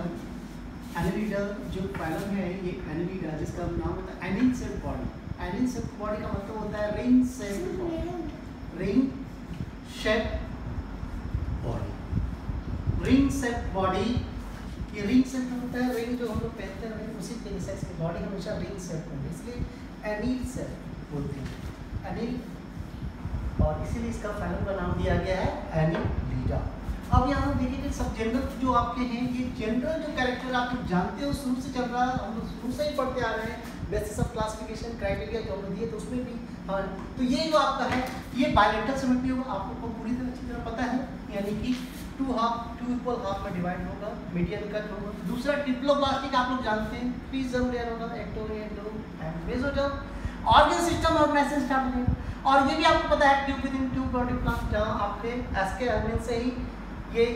Phylum Annelida जो phylum है, ये एनिलीडा जिसका नाम होता है एनिल सेल बॉडी एनिल सेल बॉडी का मतलब होता है ring cell ring shape body ring shape body ये रिंग सेप होता है रिंग जो हम लोग पहनते हैं उसी तरीके से इसकी बॉडी हमेशा रिंग सेप होती है इसलिए एनिल सेप बोलते हैं. एनिल और इसीलिए इसका फाइनल का नाम दिया गया है एनिलीडा अब यहाँ देखिए सब जनरल जो आपके हैं, ये जनरल जो कैरेक्टर आप जानते हो, शुरू से चल रहा है, हम लोग शुरू से ही पढ़ते आ रहे हैं। बेसिस ऑफ़ क्लासिफिकेशन क्राइटेरिया जो हमने दिए तो उसमें भी हाँ तो ये जो आपका है, ये बायोलेटल सिमेट्री होगा, आप लोग को पूरी तरह अच्छी तरह पता है। यानी कि two half two equal half में डिवाइड होगा मीडियम कट होगा। दूसरा ट्रिप्लोब्लास्टिक आप लोग जानते हैं थ्री जम लेयर होगा एक्टोरियन ऑर्गन सिस्टम ऑर्गेनाइजेशन स्टार्ट होगा और ये भी आपको पता है tube within tube body plan जहाँ आपके एसके एलिमेंट से ही ये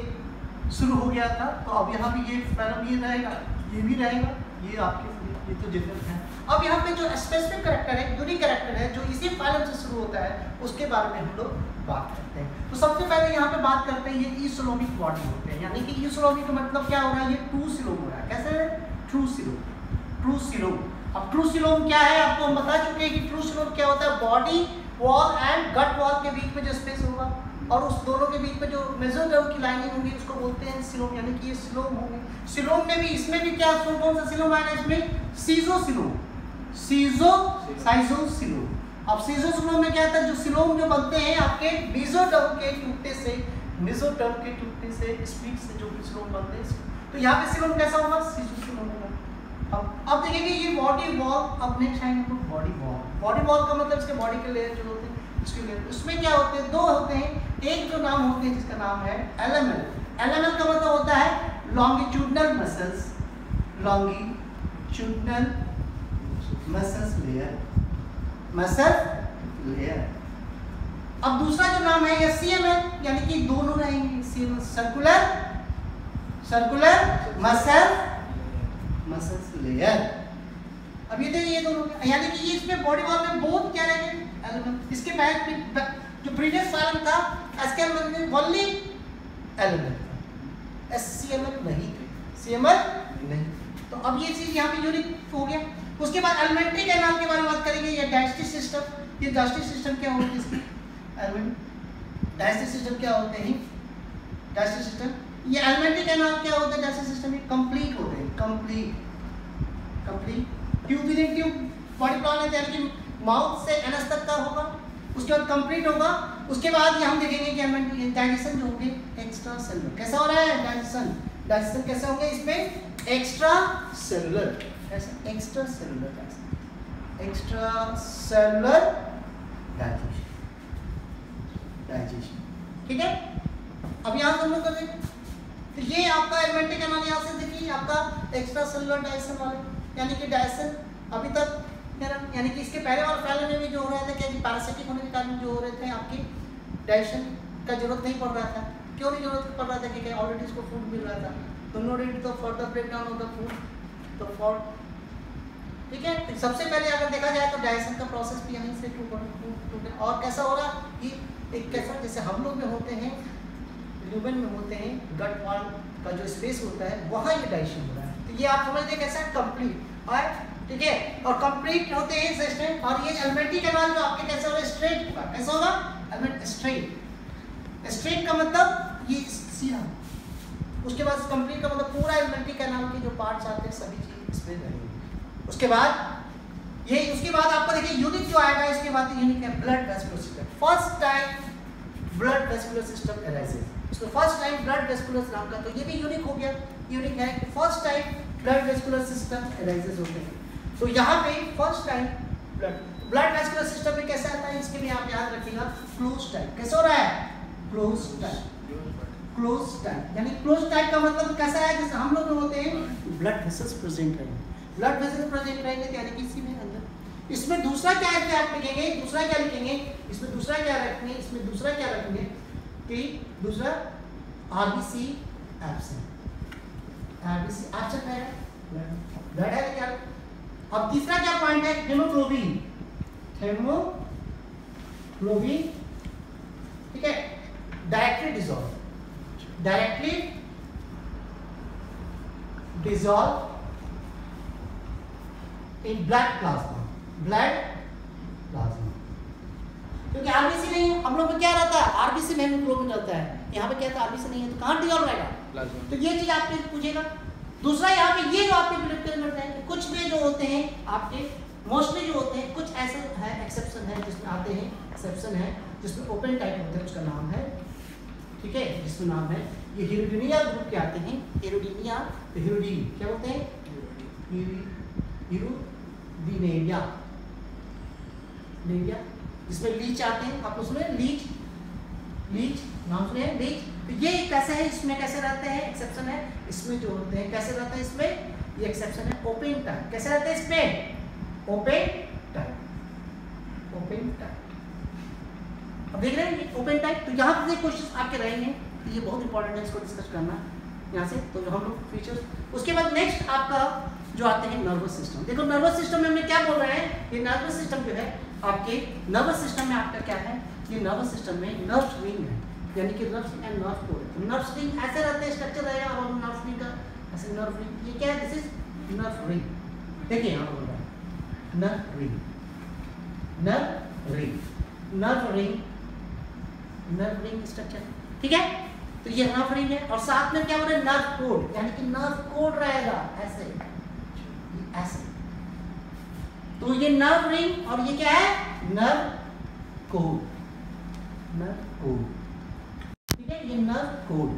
शुरू हो गया था तो अब यहाँ भी ये पैरम ये रहेगा, ये भी रहेगा, ये आपके ये तो जनरल है। अब यहाँ पे जो स्पेसिफिक करेक्टर है यूनिक करेक्टर है, जो इसी फाइलम से शुरू होता है, उसके बारे में हम लोग बात करते हैं। तो सबसे पहले यहाँ पे बात करते हैं, ये ईसोलोमिक बॉडी होते हैं। यानी कि ईसोलोमिक मतलब क्या हो रहा है? ये टू सिलोम हो रहा है। कैसे? ट्रू सिलोम ट्रू सिलोम अब ट्रू सिलोम क्या है? आपको हम बता चुके हैं कि ट्रू सिलोम क्या होता है? Body wall and gut wall के बीच में जो स्पेस होगा। और उस दोनों के बीच में जो मेजोडर्म की लाइनिंग होगी, उसको बोलते हैं सिलोम यानी कि ये सिलोम होंगे। सिलोम में भी इसमें भी क्या कौन सा सिलोम आएगा इसमें? सीजो सिलोम सीजो साइजो सिलोम अब सीजो सिलोम में क्या था? जो सिलोम जो बनते हैं, आपके मेजोडर्म के टूटने से मेजोडर्म के टूटने से स्पीड से जो सिलोम बनते हैं तो यहाँ पे सिलोम कैसा होगा? सीजो सिलोम होगा। अब अब देखेंगे ये बॉडी वॉल अब नेक्स्ट आएँगे तो बॉडी वॉल बॉडी वॉल का मतलब इसके बॉडी के लेयर जो होते हैं उसके लेयर उसमें क्या होते हैं? दो होते हैं। एक जो नाम होते हैं जिसका नाम है एलएमएल एलएमएल का मतलब होता है longitudinal muscles longitudinal muscles layer muscle layer अब दूसरा जो नाम है सीएमएल यानी कि दोनों रहेंगे। CML circular circular muscle muscles layer अब ये देखिए ये दोनों, यानी कि ये इसमें बॉडी वॉल में बहुत क्या रहेंगे? इसके बैक में जो प्रीवियस फाइलम था एसके में ओनली एलिमेंट एससीएमएल नहीं सीएमएल नहीं तो अब ये चीज़ यहाँ पे यूनिक हो गया। उसके बाद एलिमेंट्री कैनाल के बारे में बात करेंगे। ये डाइजेस्टिव सिस्टम ये डाइजेस्टिव सिस्टम क्या होती है इसकी? एलिमेंट डाइजेस्टिव सिस्टम क्या होते हैं? डाइजेस्टिव सिस्टम ये एलिमेंट्री कैनाल क्या होता है? डाइजेस्टिव सिस्टम ये कंप्लीट होते हैं। Complete complete tube within tube body plan है, यानी कि माउथ से एनस तक का होगा। उसके बाद कंप्लीट होगा। उसके बाद ये हम देखेंगे कि हमें डाइजेशन जो होंगे एक्स्ट्रा सेलुलर कैसा हो रहा है डाइजेशन डाइजेशन कैसे होंगे इसमें? एक्स्ट्रा सेलुलर कैसा? एक्स्ट्रा सेलुलर कैसा एक्स्ट्रा सेलुलर डाइजेशन डाइजेशन ठीक है? अब यहाँ हम लोग कर तो ये आपका एलिमेंट्री कैनाल यहाँ से देखिए, आपका एक्स्ट्रा सेलुलर डाइजेशन वाले। यानी कि डाइजेशन अभी तक यानी कि इसके पहले वाले फैलने में भी जो हो रहा था कि पैरासिटिक होने के कारण जो हो रहे थे आपकी डाइजेशन का ज़रूरत नहीं पड़ रहा था। क्यों नहीं ज़रूरत पड़ रहा था क्योंकि ऑलरेडी इसको फ़ूड मिल रहा था? तो नो नीड तो for the break down of the food तो फॉर ठीक है? तो सबसे पहले अगर देखा जाए तो डाइजेशन का प्रोसेस भी यहीं से टू टू और कैसा हो रहा कि एक कैसा, जैसे हम लोग में होते हैं ह्यूमन में होते हैं गट वॉल का जो स्पेस होता है, वहाँ ये डाइजेशन हो रहा है। तो ये आप समझते कैसा कंप्लीट और ठीक है? और कंप्लीट होते हैं सिस्टम और ये एलिमेंट्री कैनाल जो आपके कैसे होगा? स्ट्रेट होगा कैसा होगा? एलिमेंट स्ट्रेट स्ट्रेट का मतलब ये सीधा। उसके बाद कंप्लीट का मतलब पूरा एलिमेंट्री कैनाल के जो पार्ट्स आते हैं, सभी चीज़ इसमें रहेंगे। उसके बाद ये, उसके बाद आपको देखिए यूनिट जो आएगा, इसके बाद यूनिट है blood vascular system first time blood vascular system arises इसको फ़र्स्ट टाइम ब्लड वेस्कुलर नाम का तो ये भी यूनिक हो गया। यूनिक है first time blood vascular system arises होते हैं। तो यहाँ पे first time blood blood vascular system में कैसे आता है, इसके लिए आप याद रखिएगा क्लोज टाइप कैसे हो रहा है? क्लोज टाइप क्लोज टाइप यानी क्लोज टाइप का मतलब कैसा है? जैसे हम लोग होते हैं ब्लड वेसल्स प्रेजेंट रहेंगे। ब्लड वेसल्स प्रेजेंट रहेंगे तो यानी कि इसी में अंदर। इसमें दूसरा क्या है आप लिखेंगे, दूसरा क्या लिखेंगे? इसमें दूसरा क्या रखेंगे इसमें दूसरा क्या रखेंगे? कि दूसरा आरबीसी एब्सेंट आरबीसी एब्सेंट है। ब्लड है क्या? अब तीसरा क्या पॉइंट है? हेमोग्लोबिन हेमोग्लोबिन ठीक है? Directly dissolve directly dissolve in blood plasma blood plasma. क्योंकि आरबीसी नहीं है हम लोग में क्या रहता है? आरबीसी में हेमोग्लोबिन रहता है। यहाँ पे क्या था आरबीसी नहीं है तो कहाँ डिजॉल्व रहेगा? तो ये चीज़ आपके पूछेगा दूसरा यहाँ पे ये जो आपके प्रिडिक्टर करते हैं कुछ में जो होते हैं, आपके मोस्टली जो होते हैं, कुछ ऐसे है एक्सेप्शन है जिसमें आते हैं एक्सेप्शन है, जिसमें ओपन टाइप होते हैं, उसका नाम है, ठीक है जिसमें नाम है ये हीरोडिनिया ग्रुप के आते हैं हीरोडिनिया तो हीरोडी क्या बोलते हैं? हीरोडिनेरिया नेरिया जिसमें लीच आते हैं आप सुने लीच लीच नाम सुने लीच तो ये कैसे है, इसमें कैसे रहते हैं? एक्सेप्शन है, इसमें जो होते हैं, कैसे रहते हैं इसमें? ये एक्सेप्शन है ओपन टाइप कैसे रहते हैं इसमें? ओपन टाइप ओपन टाइप अब देख रहे हैं ओपन टाइप तो यहाँ पे क्वेश्चन आपके रहेंगे तो ये बहुत इंपॉर्टेंट है, इसको डिस्कस करना यहाँ से तो हम लोग फीचर्स उसके बाद नेक्स्ट आपका जो आते हैं नर्वस सिस्टम देखो नर्वस सिस्टम में हमने क्या बोल रहे हैं? ये नर्वस सिस्टम जो है, आपके नर्वस सिस्टम में आपका क्या है? ये नर्वस सिस्टम में नर्व रिंग है. यानी कि nerve and nerve cord. Nerve ring ऐसे रहते हैं स्ट्रक्चर रहेगा, और नर्व रिंग का, ऐसे नर्व रिंग ये क्या है? दिस इज़ नर्व रिंग देखिए यहाँ बोल रहा nerve ring nerve ring nerve ring nerve ring structure ठीक है? तो ये नर्व रिंग है, और साथ में क्या बोल नर्व कोड। यानी कि नर्व कोड रहेगा, ऐसे। ऐसे। तो ये नर्व रिंग और ये क्या है? Nerve cord. Nerve cord. Nerve cord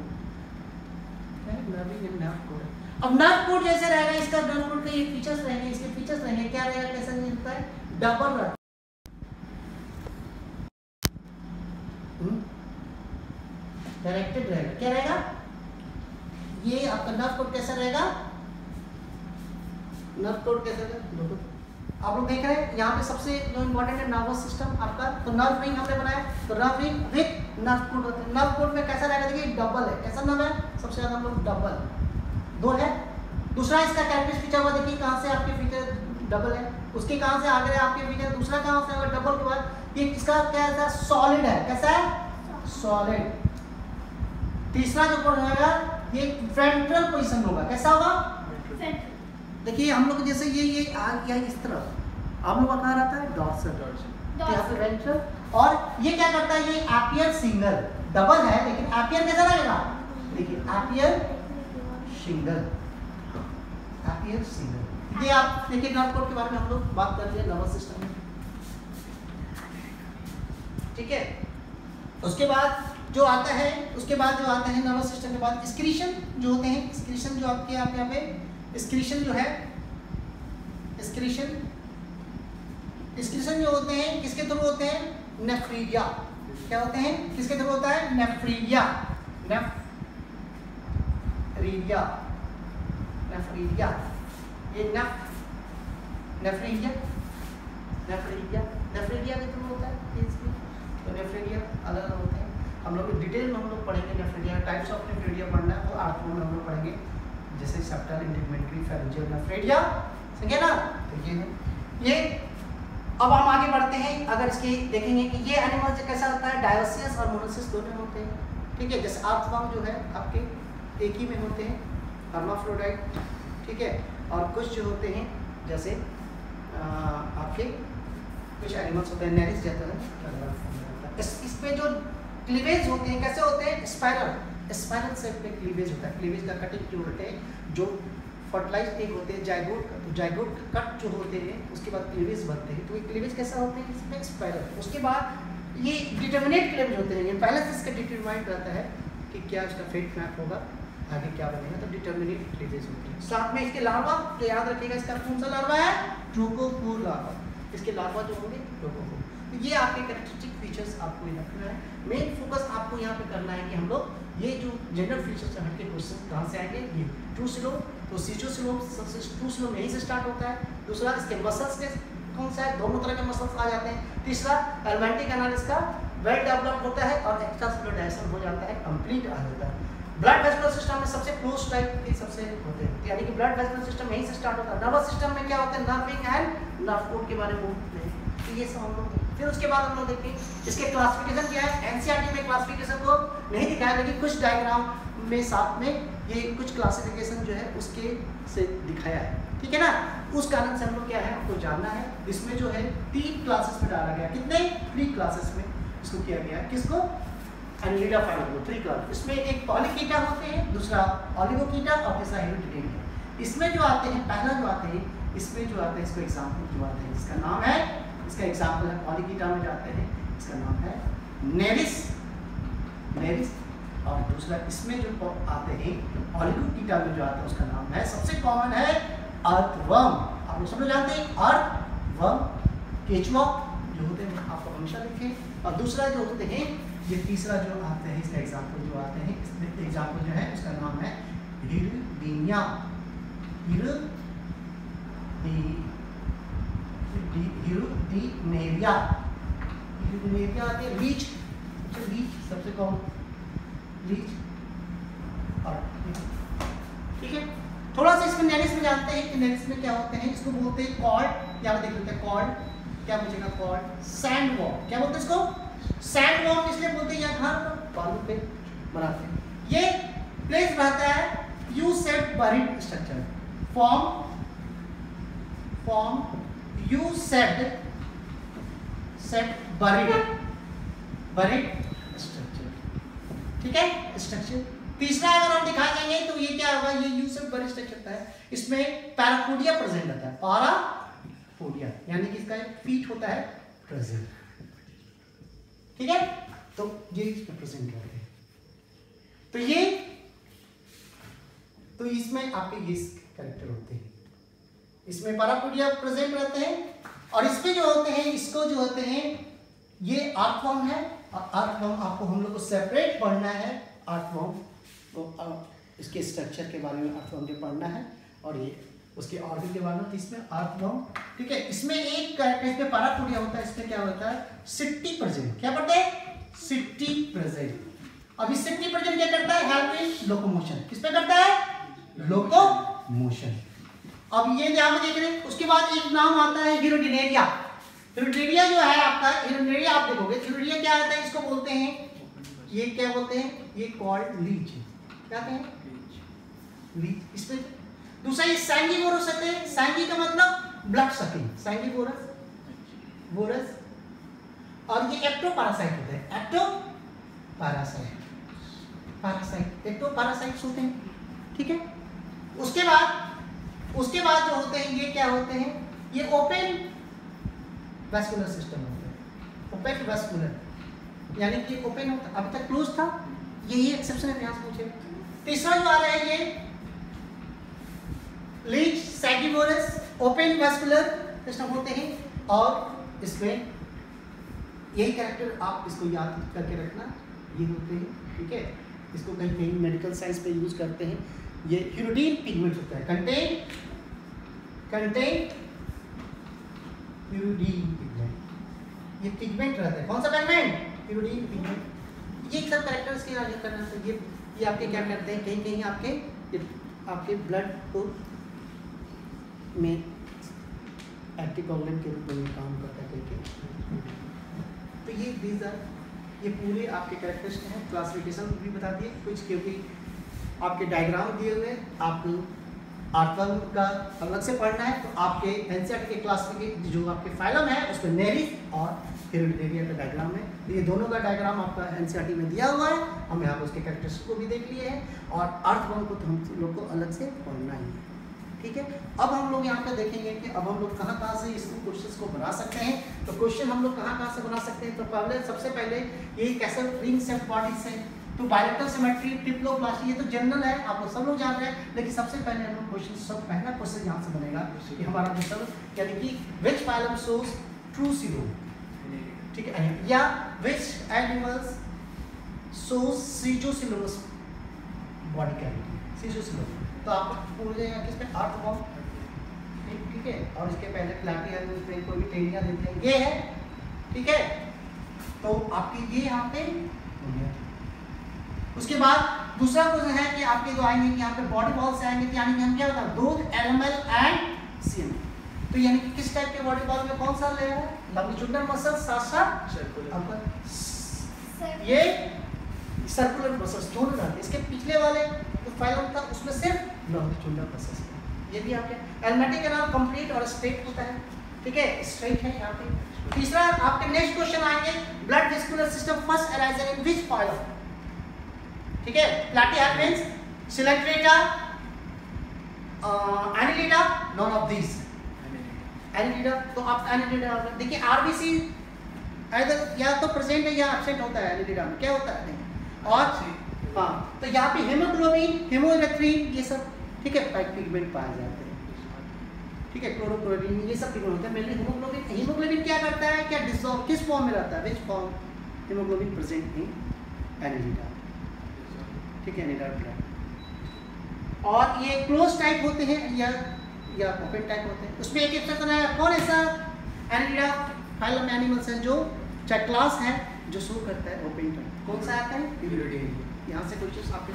अब नर्व कोड जैसे रहेगा इसका नर्व कोड के ये फीचर्स रहेंगे इसके फीचर्स रहेंगे क्या रहेगा कैसा मिलता है? डबल डायरेक्टेड रहेगा क्या रहेगा? ये आपका नर्व कोड कैसा रहेगा? नर्व कोड कैसा रहेगा आप लोग देख रहे हैं, यहाँ पे सबसे जो इम्पोर्टेंट है नर्वस सिस्टम आपका तो नर्व रिंग हमने बनाया तो nerve ring with nerve cord होता है। नर्व कोड में कैसा रहेगा, देखिए डबल है। कैसा नर्व है? सबसे ज़्यादा हम लोग डबल दो है। दूसरा इसका कैरेक्टरिस्टिक फीचर हुआ, देखिए, कहाँ से आपके फीचर डबल है। उसके कहाँ से आगे आपके फीचर दूसरा कहाँ से आगे डबल के बाद ये इसका क्या है? सॉलिड है। कैसा है? सॉलिड तीसरा जो कोड होगा ये वेंट्रल पोजीशन होगा। कैसा होगा? देखिए हम लोग जैसे ये ये आ गया इस तरफ़। आप लोग का कहाँ रहता है? डॉर्सल यहाँ पे वेंट्रल और ये क्या करता है? ये एपियर सिंगल डबल है लेकिन एपियर कैसा रहेगा? देखिए एपियर सिंगल एपियर सिंगल ये आप देखिए नर्व कोड के बारे में हम लोग बात कर रहे नर्वस सिस्टम में। ठीक है? उसके बाद जो आता है उसके बाद जो आता है नर्वस सिस्टम के बाद स्क्रीशन जो होते हैं स्क्रीशन जो आपके आप यहाँ पे स्क्रीशन जो है स्क्रीशन स्क्रीशन जो होते हैं, किसके थ्रू होते हैं? नेफ्रीडिया क्या होते हैं? किसके थ्रू होता है? नेफ्रीडिया नेफ्रीडिया नेफ्रीडिया ये नेफ नेफ्रीडिया नेफ्रीडिया नेफ्रीडिया के थ्रू होता है तो नेफ्रीडिया अलग होते हैं। हम लोग डिटेल में हम लोग पढ़ेंगे नेफ्रीडिया टाइप्स ऑफ़ नेफ्रीडिया पढ़ना है तो आर्ट में हम लोग पढ़ेंगे। जैसे सेप्टल इंटीग्मेंट्री फेरेंजियल नेफ्रीडिया समझे ना? तो ये है। ये अब हम आगे बढ़ते हैं। अगर इसकी देखेंगे कि ये एनिमल कैसा होता है डायोसियस और मोनोसिस दोनों होते हैं। ठीक है? जैसे आर्थवम जो है आपके एक ही में होते हैं हर्माफ्रोडाइट ठीक है? और कुछ जो होते हैं जैसे आ, आपके कुछ एनिमल्स होते हैं नेरिस है। इस, इस पे जो क्लीवेज होते हैं कैसे होते हैं? स्पाइरल स्पाइरल शेप पे क्लीवेज होता है। क्लीवेज का कटिंग जो होते हैं, जो फर्टिलाइज एग होते हैं जाइगोट तो कट जो होते हैं, उसके बाद क्लीवेज बनते हैं। तो ये क्लीवेज कैसा होते हैं? इसमें स्पाइरल उसके बाद ये डिटर्मिनेट क्लीवेज होते हैं, ये पहले से इसका डिटरमाइंड रहता है कि क्या इसका फेट मैप होगा, आगे क्या बनेगा तो डिटर्मिनेट क्लीवेज होते हैं। साथ में इसके लार्वा तो याद रखिएगा इसका कौन सा लार्वा है? ट्रोकोफोर लार्वा इसके लार्वा जो होंगे ट्रोकोफोर तो ये आपके कैरेक्टरिस्टिक फीचर्स आपको ये रखना है। मेन फोकस आपको यहाँ पे करना है कि हम लोग ये जो जनरल फीचर्स से हटके क्वेश्चन कहाँ से आएँगे, ये ट्रू स्लो तो सीचो स्लो सबसे ट्रू स्लो यहीं से स्टार्ट होता है। दूसरा, इसके मसल्स के कौन सा है दोनों तरह के मसल्स आ जाते हैं। तीसरा एलमेंटिक एनाल इसका वेल डेवलप होता है और एक्स्ट्रा सेलुलर हो जाता है कंप्लीट आ जाता है। ब्लड वेस्कुलर सिस्टम में सबसे क्लोज टाइप के सबसे होते हैं। यानी कि ब्लड वेस्कुलर सिस्टम यहीं से स्टार्ट होता है। नर्वस सिस्टम में क्या होता है? नर्विंग एंड नर्व कोड के बारे में तो ये सब हम लोग फिर उसके बाद हम लोग देखते हैं इसके क्लासिफिकेशन क्या है एनसीईआरटी में क्लासिफिकेशन को नहीं दिखाया, लेकिन कुछ डायग्राम में साथ में ये कुछ क्लासिफिकेशन जो है उसके से दिखाया है। ठीक है ना? उस कारण से हम लोग क्या है, आपको जानना है, इसमें जो है तीन क्लासेस में डाला गया। कितने? थ्री क्लासेस में इसको किया गया किसको? एनिलिडा फाइलम थ्री क्लास इसमें एक पॉलिकीटा होते हैं, दूसरा ऑलिगोकीटा और तीसरा हेलोटिडेनिया इसमें जो आते हैं, पहला जो आते हैं, इसमें जो आते हैं, इसको एग्ज़ाम्पल जो आते हैं, इसका नाम है इसका एग्ज़ाम्पल है पॉलिकीटा में जाते हैं, इसका नाम है नेरिस नेरिस और दूसरा इसमें जो आते हैं ऑलिगोकीटा में जो आता है, उसका नाम है, सबसे कॉमन है अर्थवर्म आप लोग सब लोग जानते हैं अर्थवर्म केचुआ जो होते हैं, आपको हमेशा लिखें। और दूसरा जो होते हैं, ये तीसरा जो आते हैं, इसका एग्ज़ाम्पल जो आते हैं, इसमें एग्ज़ाम्पल जो है, उसका नाम है हिरडीनिया हिरुदीनेरिया हिरुदीनेरिया आती है रीच रीच सबसे कॉमन रीच और ठीक है? थोड़ा सा इसमें नेरिस में जानते हैं कि नेरिस में क्या होते हैं। इसको बोलते हैं कॉर्ड यहाँ देख लेते हैं कॉर्ड क्या पूछेगा कॉर्ड सैंड वॉल क्या बोलते हैं इसको? सैंड वॉल इसलिए बोलते हैं, यहाँ घर बालू पे बनाते हैं। ये प्लेस रहता है you set buried structure form form U shaped shaped buried बरिड स्ट्रक्चर ठीक है? स्ट्रक्चर तीसरा अगर हम दिखा देंगे तो ये क्या होगा? ये यू से बड़ी स्ट्रक्चर है। इसमें पैरापोडिया प्रेजेंट होता है। पारापोडिया यानी कि इसका एक फीट होता है। प्रेजेंट ठीक है? तो ये इसमें प्रेजेंट रहते हैं। तो ये तो इसमें आपके ये कैरेक्टर होते हैं। इसमें पैरापोडिया प्रेजेंट रहते हैं और इसमें जो होते हैं, इसको जो होते हैं, ये आर्ट फॉर्म है और आर्ट फॉर्म आपको हम लोग को सेपरेट पढ़ना है आर्ट फॉर्म तो इसके स्ट्रक्चर के बारे में अर्थवर्म के पढ़ना है और ये, उसके ऑर्बिट के बारे में तो इसमें अर्थवर्म ठीक है? इसमें एक इसमें पैरापोडिया होता है, इसमें क्या होता है? सिट्टी प्रेजेंट क्या पढ़ते हैं? सिट्टी प्रेजेंट अब इस सिट्टी प्रेजेंट क्या करता है? हेल्प इन लोकोमोशन किस पे करता है? लोकोमोशन अब ये ध्यान में देख रहे हैं, उसके बाद एक नाम आता है हीरोडिनेरिया हीरोडिनेरिया जो है आपका हीरोडिनेरिया आप देखोगे हीरोडिनेरिया क्या आता है, इसको बोलते हैं, ये क्या बोलते हैं, ये कॉल्ड लीच क्या कहें लीच इसमें दूसरा ये सैंगिवोरस होते हैं सैंगी का मतलब ब्लड सकिंग सैंगिवोरस वोरस और ये एक्टोपारासाइट होते हैं एक्टो पैरासाइट पैरासाइट एक्टोपैरासाइट्स होते हैं, ठीक है? उसके बाद उसके बाद जो होते हैं, ये क्या होते हैं? ये ओपन वैस्कुलर सिस्टम होते हैं। ओपन वैस्कुलर यानी कि ओपन होता अभी तक क्लोज था, यही एक्सेप्शन है, ध्यान पूछे तीसरा जो आ रहा है, ये leech sanguivorous open vascular system होते हैं, और इसमें यही कैरेक्टर आप इसको याद करके रखना, ये होते हैं, ठीक है? इसको कहीं कहीं मेडिकल साइंस पे यूज़ करते हैं। ये ह्यूरोडीन पिगमेंट होता है। Contain contain hirudin pigment. ये पिगमेंट रहता है। कौन सा पिगमेंट ह्यूरोडीन पिगमेंट। ये सब कैरेक्टर्स के आगे करना तो ये ये आपके क्या करते हैं? कहीं कहीं आपके आपके ब्लड को में एंटीकोगुलेंट के रूप में काम करता है कहीं तो ये दीज आर ये पूरे आपके कैरेक्टर्स हैं। क्लासिफिकेशन भी बता दिए। कुछ क्योंकि आपके डायग्राम दिए हुए, आपको आर्थवर्म का अलग से पढ़ना है तो आपके एनसीआर के क्लास में जो आपके फाइलम है, उसमें नेरिस और हेरिडिटेरिया का डायग्राम है तो ये दोनों का डायग्राम आपका एनसीआर में दिया हुआ है, हम यहाँ पर उसके कैरेक्टर्स को भी देख लिए हैं और अर्थवर्म को तो हम लोग को अलग से पढ़ना ही है। ठीक है? अब हम लोग यहाँ पे देखेंगे कि अब हम लोग कहाँ कहाँ से इसको क्वेश्चन को बना सकते हैं। तो क्वेश्चन हम लोग कहाँ कहाँ से बना सकते हैं? तो पहले, सबसे पहले यही कैसे रिंग सेट बॉडी से तो बायोलेटल सिमेट्री ट्रिप्लोप्लास्टी ये तो जनरल है, आप लोग सब लोग जानते हैं, लेकिन सबसे पहले हम लोग क्वेश्चन सब पहला क्वेश्चन यहाँ से बनेगा कि हमारा क्वेश्चन यानी कि विच फाइलम सोज ट्रू सीरो ठीक है, या which animals shows schizocoelomous body cavity schizocoelomous तो आप पूछ जाएगा किस पे आर्ट फॉर्म ठीक है? और इसके पहले प्लाटी है कोई भी टेनिया देते हैं। ये है, ठीक है? तो आपकी ये यहाँ पे उसके बाद दूसरा क्वेश्चन है कि आपके जो आएँगे कि यहाँ पे बॉडी बॉल्स आएँगे तो यानी कि हम क्या बता दूध एलएमएल एंड सीएम तो यानी कि किस टाइप के बॉडी बॉल में कौन सा लेयर है? लॉन्गिट्यूडनल मसल साथ साथ ये सर्कुलर मसल्स दोनों रहते हैं। इसके पिछले वाले जो फाइलम था उसमें सिर्फ़ लॉन्गिट्यूडनल मसल्स ये भी आपके एलमेटिक कैनाल कंप्लीट और स्ट्रेट होता है। ठीक है? स्ट्रेट है यहाँ पे। तीसरा आपके नेक्स्ट क्वेश्चन आएँगे। Blood vascular system first arisen in which phylum ठीक है? Platyhelminthes Coelenterata Annelida none of this Annelida तो आप एनिलिडा देखिए आरबीसी इधर या तो प्रेजेंट है या एब्सेंट होता है एनिलिडा में। क्या होता है? और हाँ तो यहाँ पे हेमोग्लोबिन हेमोइलेक्ट्रिन ये सब, ठीक है पिगमेंट पाए जाते हैं। ठीक है क्लोरोक्लोरिन ये सब पिगमेंट होते हैं। मेनली हेमोग्लोबिन हेमोग्लोबिन क्या करता है? क्या डिसॉल्व किस फॉर्म में रहता है? Which form haemoglobin present in Annelida ठीक है एनिलिडा ब्लड और ये क्लोज टाइप होते हैं या या ओपन टाइप होते हैं। उसमें एक एक्सेप्शन है कौन ऐसा एनिलिडा फाइलम एनिमल्स हैं जो चाहे क्लास है जो शो करता है ओपन टाइप कौन सा आता है? यहाँ से चीज़ आपके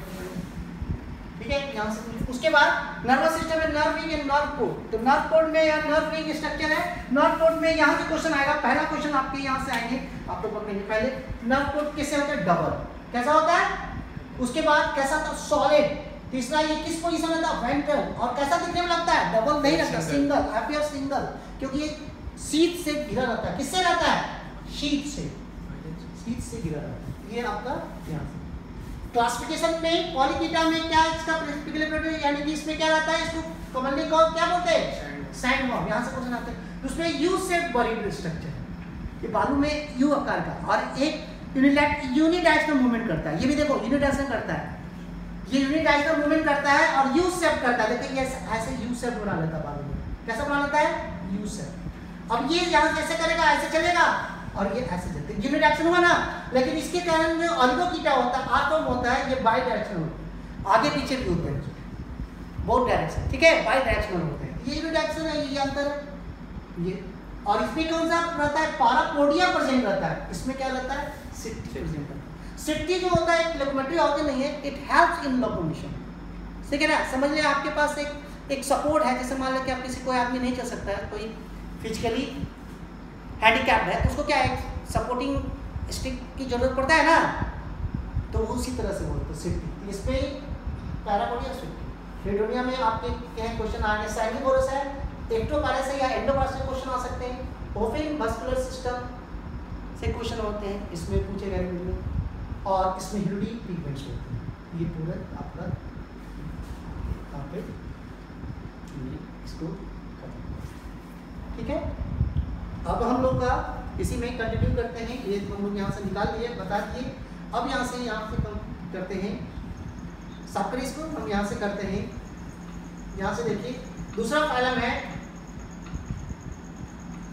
ठीक है यहाँ से उसके बाद नर्वस सिस्टम में nerve ring and nerve cord तो नर्व कोड में या नर्व विंग स्ट्रक्चर है नर्व कोड में यहाँ से क्वेश्चन आएगा। पहला क्वेश्चन आपके यहाँ से आएँगे। आप लोग पकड़ेंगे। पहले नर्व कोड कैसे होता है? डबल कैसा होता है? उसके बाद कैसा था? सॉलिड तीसरा ये किस पोजीशन में था? वेंट्रल और कैसा दिखने में लगता है? डबल नहीं लगता. सिंगल अपियर सिंगल क्योंकि ये सीट से घिरा रहता है. किससे रहता है? शीट से. शीट से घिरा रहता है. ये आपका यहाँ से. क्लासिफिकेशन में पॉलीकीटा में क्या इसका प्रिस्पिकुलेटरी यानी कि इसमें क्या रहता है? इसको कॉमनली को क्या बोलते हैं? सैंडवॉर्म यहाँ से क्वेश्चन आते हैं. उसमें यू सेप बरीड स्ट्रक्चर ये बालू में यू आकार का. और एक यूनिडायरेक्शनल मूवमेंट करता है। ये भी देखो यूनिडायरेक्शनल करता है। ये यूनिडायरेक्शनल मूवमेंट करता है और यू सेप करता है। देखिए ये ऐसे यू सेप बना लेता है बालू में। कैसा बना लेता है? यू सेप अब ये यहाँ से ऐसे करेगा, ऐसे चलेगा और ये ऐसे चलते यूनिडायरेक्शन हुआ ना, लेकिन इसके कारण जो ऑलिगोकीटा होता है आटोम होता है, ये बाई डायरेक्शनल होता है। आगे पीछे भी होते हैं। बहुत डायरेक्शन ठीक है? बाई डायरेक्शनल होते हैं। ये यूनिडायरेक्शन है, ये अंतर। है ये और इसमें कौन सा रहता है? पारापोडिया प्रेजेंट रहता है। इसमें क्या रहता है? सिट्टी जो होता है लोकोमेट्री ऑर्गन नहीं है इट हेल्प्स इन लोकोमोशन ठीक है? ना समझ लिया आपके पास एक एक सपोर्ट है, जैसे मान लो कि आप किसी कोई आदमी नहीं चल सकता है कोई फिजिकली हैंडीकैप है तो उसको क्या है सपोर्टिंग स्टिक की ज़रूरत पड़ता है ना? तो उसी तरह से बोलते सिट्टी इस पर पैरापोडिया सिट्टी हेडोनिया में आपके क्या क्वेश्चन आ हैं सैंगिवोरस है एक्टोपायरस है या एंडोपायरस से क्वेश्चन आ सकते हैं. ओफिन मस्कुलर सिस्टम से क्वेश्चन होते हैं, इसमें पूछे गए वीडियो, और इसमें ह्यूडी पिगमेंट्स होते हैं। ये पूरा आपका यहाँ पे इसको ठीक है? अब हम लोग का इसी में कंटिन्यू करते हैं। ये हम लोग यहाँ से निकाल दिए बता दिए। अब यहाँ से यहाँ से करते हैं। साफ़ करिए इसको। हम यहाँ से करते हैं। यहाँ से देखिए। दूसरा फाइलम है।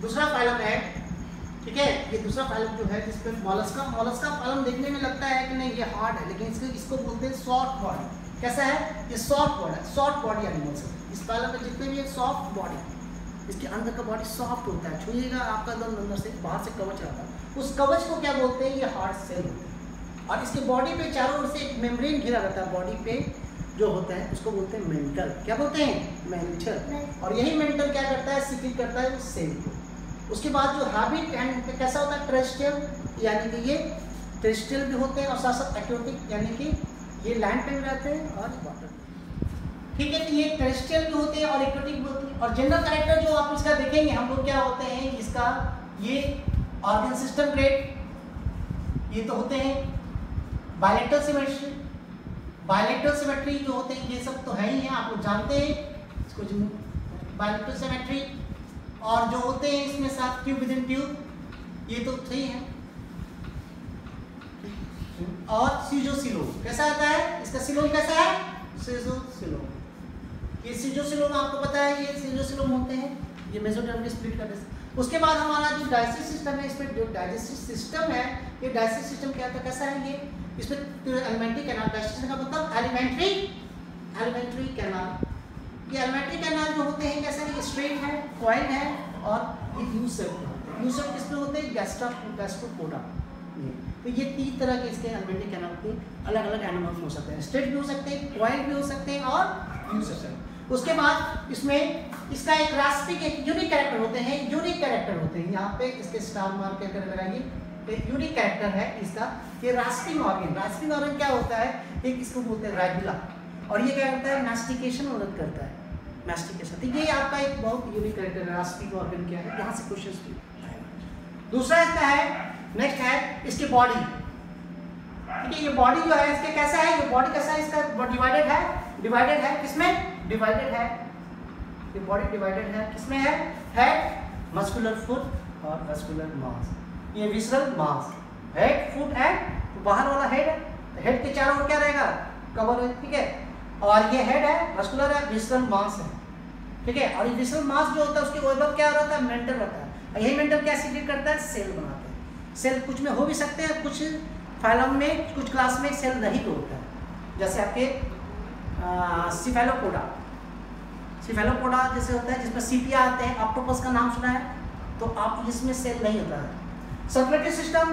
दूसरा फाइलम है। ठीक है ये दूसरा फाइलम जो है जिसपे मॉलस्का मॉलस्का फाइलम देखने में लगता है कि नहीं ये हार्ड है लेकिन इसको इसको बोलते हैं सॉफ्ट बॉडी कैसा है? ये सॉफ्ट बॉडी है सॉफ्ट बॉडी एनिमल्स इस फाइलम में जितने भी है सॉफ्ट बॉडी इसके अंदर का बॉडी सॉफ्ट होता है। छूएगा आपका अंदर अंदर से बाहर से कवच रहता है। उस कवच को क्या बोलते हैं? ये हार्ड सेल होते हैं। और इसके बॉडी पे चारों ओर से एक मेम्ब्रेन घिरा रहता है बॉडी पे जो होता है उसको बोलते हैं मेंटल क्या बोलते हैं? मेंटल और यही मेंटल क्या करता है? सिकिल करता है उस सेल को। उसके बाद जो हैबिट एंड कैसा होता है? ट्रेस्टियल यानी कि ये ट्रेस्टियल भी होते हैं और साथ साथ एक्योटिक यानी कि ये लैंड पे भी रहते हैं और वाटर ठीक है तो ये टेरेस्ट्रियल भी होते हैं और एक्वेटिक भी होते हैं। और जनरल कैरेक्टर जो आप इसका देखेंगे, हम लोग क्या होते हैं? इसका ये ऑर्गन सिस्टम ग्रेड ये तो होते हैं बायोलेक्ट्रल सिमेट्री बायोलेक्ट्रल सिमेट्री जो होते हैं, ये सब तो है ही है, आप लोग जानते हैं। इसको जो बायोलेक्ट्रल सिमेट्री और जो होते हैं इसमें साथ ट्यूब विद इन ट्यूब ये तो सही है। और सीजो सिलो कैसा आता है? इसका सिलो कैसा है? सीजो सिलो ये सीजोसिलोम आपको पता है, ये सीजोसिलोम होते हैं। ये मेसोडर्म के स्प्लिट करने से। उसके बाद हमारा जो डाइजेस्टिव सिस्टम है, इसमें जो डाइजेस्टिव सिस्टम है, ये डाइजेस्टिव सिस्टम क्या था, कैसा है ये? इसमें एलिमेंट्री कैनाल डाइजेस्टिव का मतलब एलिमेंट्री एलिमेंट्री कैनाल ये एलिमेंट्री कैनाल जो होते हैं कैसे ये स्ट्रेट है कॉइल है और ये यू सेप यू सेप होते हैं? गैस्ट्रा गैस्ट्रोपोडा तो ये तीन तरह के इसके एलिमेंट्री कैनाल के अलग अलग एनिमल्स हो सकते हैं। स्ट्रेट भी हो सकते हैं कॉइल भी हो सकते हैं और यू उसके बाद इसमें इसका एक रास्पिक एक यूनिक कैरेक्टर होते हैं यूनिक कैरेक्टर होते हैं। यहाँ पे इसके स्टार मार्कर कर लगाइए यूनिक कैरेक्टर है इसका। ये रास्पिंग ऑर्गन रास्पिंग ऑर्गन क्या होता है? एक इसको बोलते हैं रेगुला और ये क्या करता है? मैस्टिकेशन मदद करता है। मैस्टिकेशन तो ये आपका एक बहुत यूनिक कैरेक्टर है रास्पिंग ऑर्गन क्या है? यहाँ से क्वेश्चन दूसरा इसका है नेक्स्ट है इसकी बॉडी ठीक है, ये बॉडी जो है, इसके कैसा है? ये बॉडी कैसा है? इसका डिवाइडेड है। डिवाइडेड है किसमें? डिवाइडेड है। ये बॉडी डिवाइडेड है किसमें है? हेड मस्कुलर फुट और मस्कुलर मास ये visceral mass head foot and तो बाहर वाला हेड है। हेड के चारों ओर क्या रहेगा? कवर ठीक है? और ये हेड है मस्कुलर है विसरल मास है। ठीक है? और ये मास जो होता है, उसके वैभव क्या रहता है? मेंटल रहता है। यही मेंटल क्या सीक्रेट करता है? सेल बनाता है। सेल कुछ में हो भी सकते हैं, कुछ फाइलम में, कुछ क्लास में सेल रहित तो होता है। जैसे आपके सिफेलोपोडा सिफेलोपोडा जैसे होता है, जिसमें सीपिया आते हैं। ऑक्टोपस का नाम सुना है? तो आप इसमें सेल नहीं होता है। सर्कुलेटरी सिस्टम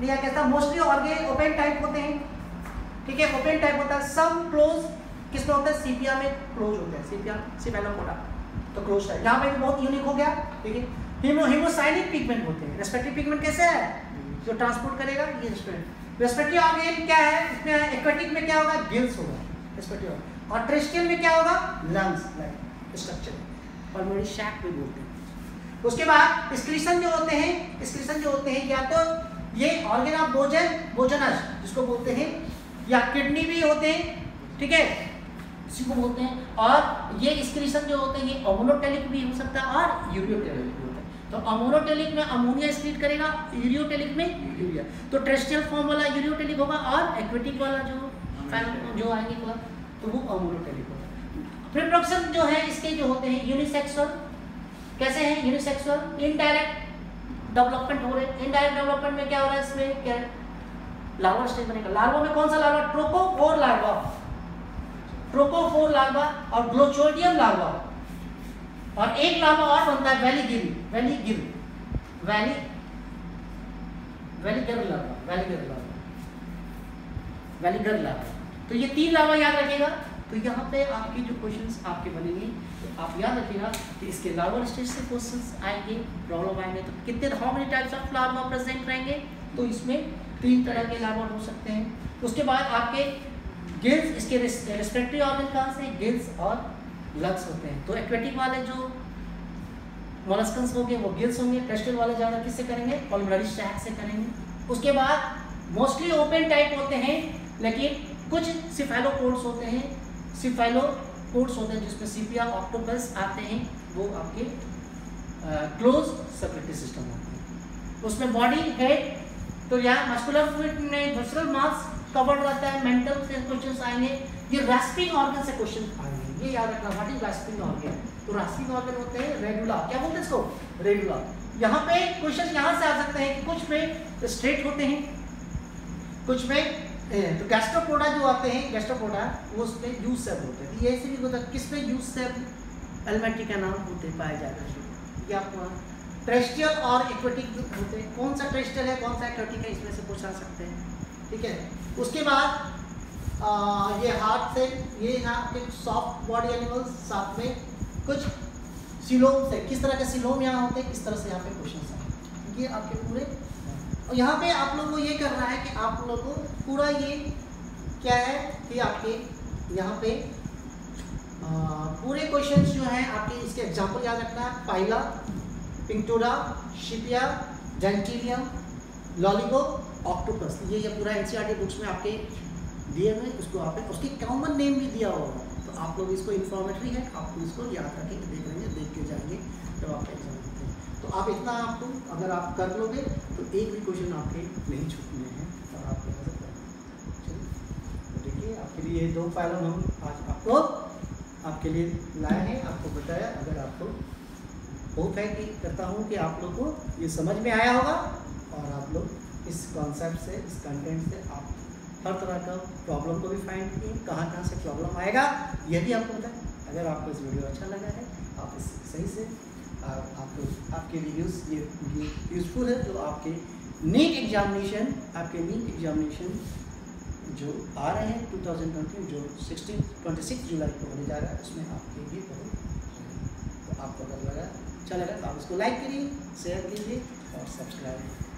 लिया कहता है मोस्टली ऑर्गे ओपन टाइप होते हैं। ठीक है? ओपन टाइप होता है। सब क्लोज किसमें होता है? सीपिया में क्लोज होता है। सीपिया सिफेलोपोडा तो क्लोज टाइप यहाँ पे भी बहुत यूनिक हो गया। है हीमो हीमोसाइनिक पिगमेंट होते हैं। रेस्पेक्टिव पिगमेंट कैसे है? जो ट्रांसपोर्ट करेगा, ये रेस्पेक्टिव रेस्पेक्टिव ऑर्गेन क्या है? इसमें एक्वेटिक में क्या होगा? गिल्स होगा। रेस्पेक्टिव और ट्रेस्टियल में क्या होगा? लंग्स लाइक स्ट्रक्चर और मेरी शैक भी बोलते हैं। उसके बाद स्क्रीशन जो होते हैं स्क्रीशन जो होते हैं, या तो ये ऑर्गेन ऑफ़ भोजन भोजनस जिसको बोलते हैं, या किडनी भी होते हैं, ठीक है? इसी को बोलते हैं, और ये स्क्रीशन जो होते हैं, ये अमोनोटेलिक भी हो सकता है और यूरियोटेलिक भी होता है। तो अमोनोटेलिक में अमोनिया स्क्रीट करेगा यूरियोटेलिक में यूरिया तो टेरेस्ट्रियल फॉर्म वाला यूरियोटेलिक होगा और एक्वेटिक वाला जो जो आएँगे तो वो अमोनोटेलिक होगा। प्रिप्रोडक्शन जो है, इसके जो होते हैं यूनिसेक्सुअल कैसे हैं? यूनिसेक्सुअल इनडायरेक्ट डेवलपमेंट हो रहे हैं। इनडायरेक्ट डेवलपमेंट में क्या हो रहा है इसमें? क्या लार्वा स्टेज बनेगा। लार्वा में कौन सा लार्वा ट्रोको और लार्वा ट्रोकोफोर लार्वा और ग्लोचोडियम लार्वा। और एक लार्वा और बनता है veliger veliger valley veliger larva veliger larva veliger larva. तो ये तीन लार्वा याद रखेगा। तो यहाँ पे आपकी जो क्वेश्चंस आपके बनेंगे तो आप याद रखिएगा कि इसके लार्वल स्टेज से क्वेश्चंस आएँगे प्रॉब्लम आएँगे। तो कितने how many types of larva present रहेंगे? तो इसमें तीन तरह के लार्वा हो सकते हैं। उसके बाद आपके गिल्स इसके रेस्पेक्टिव ऑर्गन कहाँ से गिल्स और लग्स होते हैं। तो एक्वेटिक वाले जो मोलस्कन्स होंगे, वो गिल्स होंगे। टेस्टल वाले ज़्यादा किससे करेंगे? पल्मोनरी शैक से करेंगे। उसके बाद मोस्टली ओपन टाइप होते हैं, लेकिन कुछ सिफेलोपोड्स होते हैं। सिफेलोपोड्स होते हैं जिसमें सीपिया ऑक्टोपस आते हैं। वो आपके क्लोज सर्कुलेटरी सिस्टम होते हैं। उसमें बॉडी हेड तो यहाँ मस्कुलर फ्लूइड में मस्कुलर मास कवर्ड रहता है मेंटल से क्वेश्चन आएँगे। ये रेस्पिंग ऑर्गन से क्वेश्चन आएँगे। ये याद रखना व्हाट इज़ रेस्पिंग ऑर्गन तो रेस्पिंग ऑर्गन होते हैं रेगुला क्या बोलते हैं इसको? रेगुला यहाँ पे क्वेश्चन यहाँ से आ सकते हैं कि कुछ में स्ट्रेट होते हैं, कुछ में तो गैस्ट्रोपोडा जो आते हैं गैस्ट्रोपोडा वो उसमें यूज़ सेप होते हैं। ये ऐसे भी होता है किसमें यूज़ सेप एलिमेंट्री का नाम होते पाया जाता है ये आपको ट्रेस्टियल और इक्वेटिक होते हैं। कौन सा ट्रेस्टियल है, कौन सा इक्वेटिक है, इसमें से पूछा सकते हैं। ठीक है? उसके बाद ये हार्ट से ये यहाँ के सॉफ्ट बॉडी एनिमल्स साथ में कुछ सिलोम से किस तरह के सिलोम यहाँ होते हैं किस तरह से यहाँ पे क्वेश्चन है। ये आपके पूरे। और यहाँ पे आप लोग को ये करना है कि आप लोग को पूरा ये क्या है कि आपके यहाँ पे आ, पूरे क्वेश्चन जो हैं आपके इसके एग्ज़ाम्पल याद रखना है। पाइला पिंटोरा शिपिया जेंटिलियम लॉलीगो ऑक्टोपस, ये ये पूरा एनसीईआरटी बुक्स में आपके दिए हुए उसको आपने, उसके कॉमन नेम भी दिया होगा तो आप लोग इसको इन्फॉर्मेटरी है, आप इसको याद रखेंगे देख लेंगे देख के जाएँगे जब आप एग्ज़ाम देते हैं। तो आप इतना आपको, अगर आप कर लोगे तो एक भी क्वेश्चन आपके नहीं छूटने हैं, और आप से चलिए तो देखिए, आपके लिए दो फ़ाइल हम आज आपको, आपके लिए लाए हैं, आपको बताया, अगर आपको होप है कि, करता हूँ कि आप लोग को ये समझ में आया होगा, और आप लोग इस कॉन्सेप्ट से, इस कंटेंट से आप हर तरह का प्रॉब्लम को भी फाइंड किए, कहाँ कहाँ से प्रॉब्लम आएगा, ये भी आपको बताएँ अगर आपको इस वीडियो अच्छा लगा है, आप इस सही से आप लोग आपके वीडियोस ये यूज़फुल है जो आपके नीट एग्जामिनेशन आपके नीट एग्जामिनेशन जो आ रहे हैं 2020 जो 16 26 जुलाई को होने जा रहा है, उसमें आपके लिए बहुत तो आपको अगर लगा अच्छा लगा तो आप इसको लाइक करिए शेयर कीजिए और सब्सक्राइब